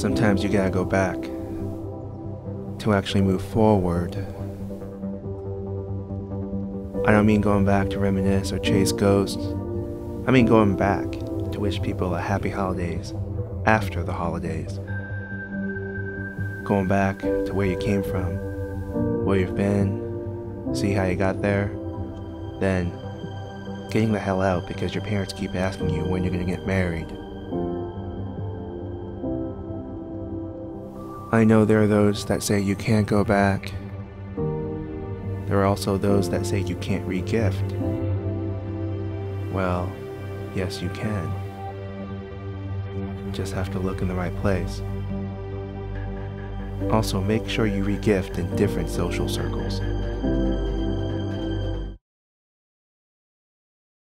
Sometimes you gotta go back to actually move forward. I don't mean going back to reminisce or chase ghosts. I mean going back to wish people a happy holidays after the holidays. Going back to where you came from, where you've been, see how you got there, then getting the hell out because your parents keep asking you when you're gonna get married. I know there are those that say you can't go back. There are also those that say you can't regift. Well, yes, you can. Just have to look in the right place. Also, make sure you regift in different social circles.